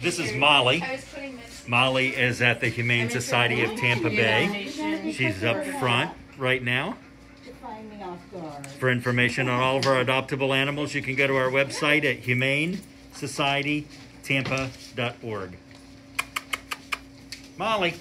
This is Molly. Molly is at the Humane Society of Tampa Bay. She's up front right now. For information on all of our adoptable animals, you can go to our website at humanesocietytampa.org. Molly.